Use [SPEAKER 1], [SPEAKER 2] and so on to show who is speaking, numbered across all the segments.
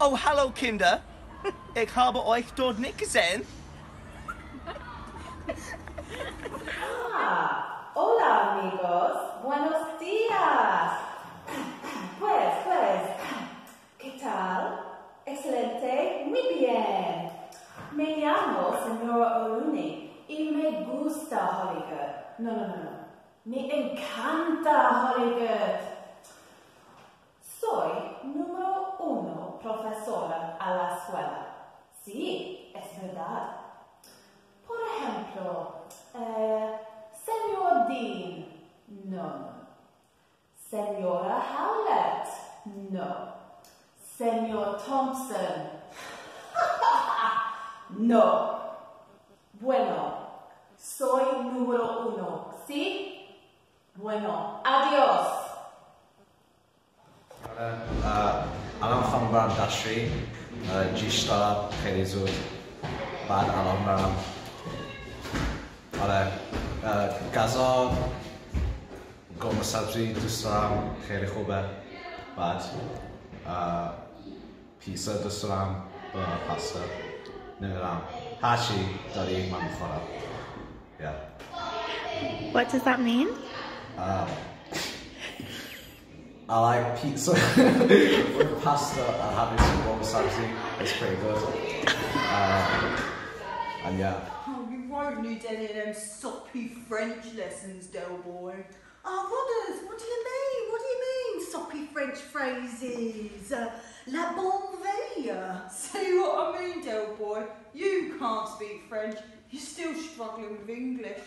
[SPEAKER 1] Oh, hallo Kinder. Ich habe euch dort nicht gesehen.
[SPEAKER 2] Ah, hola amigos, buenos días. Pues, pues, ¿qué tal? Excelente, muy bien. Me llamo señora Oluni y me gusta Hollygirt. No, no, no, no. Me encanta Hollygirt. Profesora a la escuela. Sí, es verdad. Por ejemplo, eh, Señor Dean, no. Señora Howlett, no. Señor Thompson, no. Bueno, soy número uno, ¿sí? Bueno, adiós.
[SPEAKER 3] الان برم دستشویی. جیش دارم. خیلی زود. بعد الان برم. آره. غذا گم سبزی دوست دارم. خیلی خوبه. بعد پیزا دوست دارم. با پاستا. نمی‌دونم. هرچی داری من می‌خورم. Yeah.
[SPEAKER 4] What does that mean?
[SPEAKER 3] Uh, I like pizza with pasta having some warm sabzi. It's pretty good. Uh, and yeah.
[SPEAKER 5] Oh, you won't need any of them soppy French lessons, Del Boy. Oh, Rodders, what do you mean? What do you mean, soppy French phrases? Uh, la bonne veille. See what I mean, Del Boy? You can't speak French. You're still struggling with English.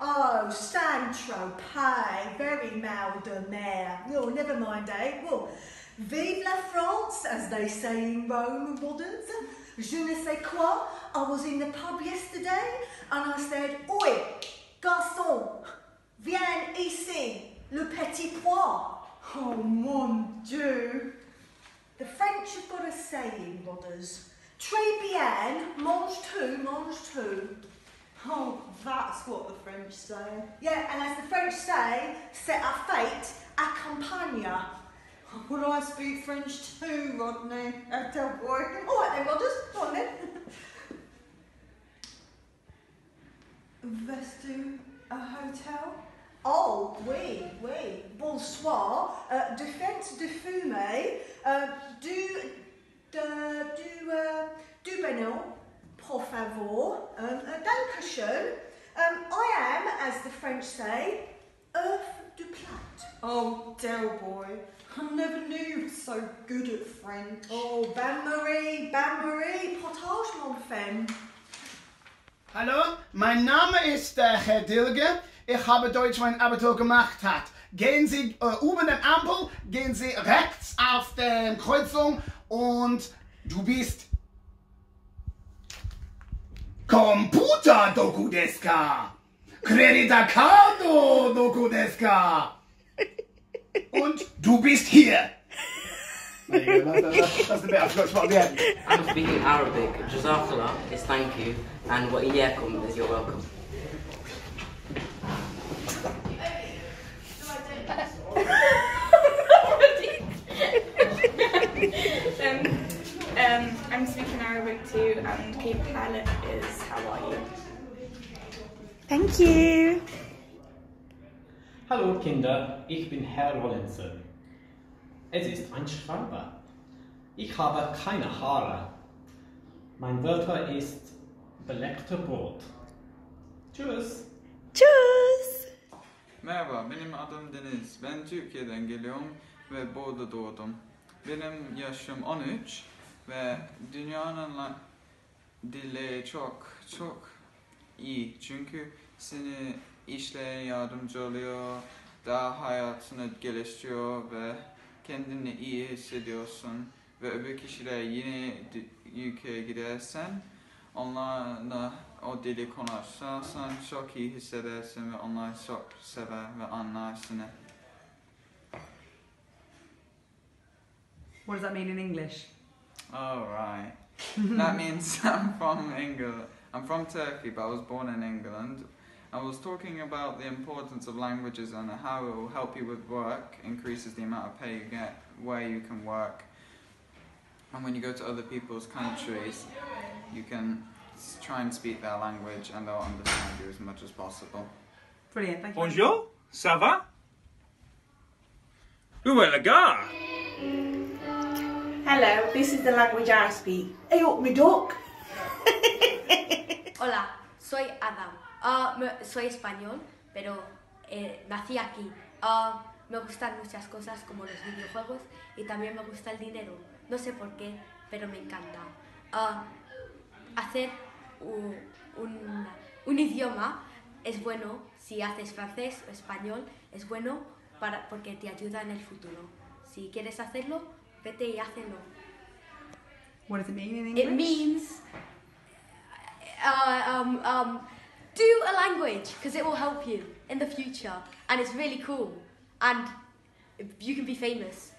[SPEAKER 6] Oh, Saint-Tropez, very mal de mer. Oh, never mind, eh? Well, vive la France, as they say in Rome, Woddens. Je ne sais quoi. I was in the pub yesterday and I said, Oi, garçon, viens ici, le petit pois.
[SPEAKER 5] Oh, mon Dieu.
[SPEAKER 6] The French have got a saying, Wodders. Très bien, mange tout, mange tout.
[SPEAKER 5] Oh, that's what the French say.
[SPEAKER 6] Yeah, and as the French say, c'est à fate à campagne.
[SPEAKER 5] Well, I speak French too, Rodney. Uh, Del Boy.
[SPEAKER 6] All right then, Rodders, go on then.
[SPEAKER 5] Vestu, a hotel?
[SPEAKER 6] Oh, oui, oui. Bonsoir. Uh, de fête de fumée. Uh, du, de, du, uh, du Benon. Por favor. Uh, Dankeschön. Um, I am, as the French say, earth du plat.
[SPEAKER 5] Oh, Del Boy. I never knew you were so good at French.
[SPEAKER 6] Oh, Bain-Marie, Bain-Marie, Potage, mon femme.
[SPEAKER 7] Hallo, mein Name ist äh, Herr Dilge. Ich habe Deutsch mein Abitur gemacht hat. Gehen Sie äh, oben den Ampel, gehen Sie rechts auf der Kreuzung und du bist Computer Doku desu ka? Credita Cardo Doku desu ka? Und du bist hier. You go, that's, that's, that's the bit I forgot to put at the end.
[SPEAKER 8] I'm speaking Arabic. Jazakallah is thank you, and wa iyyakum is you're welcome.
[SPEAKER 9] I'm speaking Arabic too, and Cape Palette is how are you?
[SPEAKER 4] Thank you.
[SPEAKER 10] Hallo Kinder, ich bin Herr Rollinson. Es ist ein Schreiber. Ich habe keine Haare. Mein Wörter ist beleckte Brot. Tschüss.
[SPEAKER 4] Tschüss.
[SPEAKER 11] Merhaba, benim adım Deniz. Ben Türkiye'den geliyorum ve burada doğdum. Benim yaşım 13 ve dünyanın dili çok çok iyi. Çünkü seni işle yardımcı oluyor, daha hayatını geliştiriyor ve kendini iyi hissediyorsun. Ve öbür kişiler di- ülkeye gidersen onlarla o dili konuşursan çok iyi hissedersin ve onlar çok sever ve anlar seni.
[SPEAKER 12] What does that mean in English?
[SPEAKER 11] Oh right. that means I'm from England. I'm from Turkey, but I was born in England. I was talking about the importance of languages and how it will help you with work, increases the amount of pay you get, where you can work. And when you go to other people's countries, you can try and speak their language and they'll understand you as much as possible.
[SPEAKER 12] Brilliant, thank you.
[SPEAKER 13] Bonjour, ça va? Où est le gars?
[SPEAKER 14] Hello, this is the language I speak. Up, me duck.
[SPEAKER 15] Hola, soy Adam. Me- soy español, pero eh, nací aquí. Ah, me gustan muchas cosas como los videojuegos y también me gusta el dinero. No sé por qué, pero me encanta. Ah, hacer u- un, un idioma es bueno si haces francés o español, es bueno para, porque te ayuda en el futuro. Si quieres hacerlo, vete y hazlo.
[SPEAKER 12] What does it mean in English?
[SPEAKER 15] It means uh, um, um, do a language because it will help you in the future and it's really cool and you can be famous.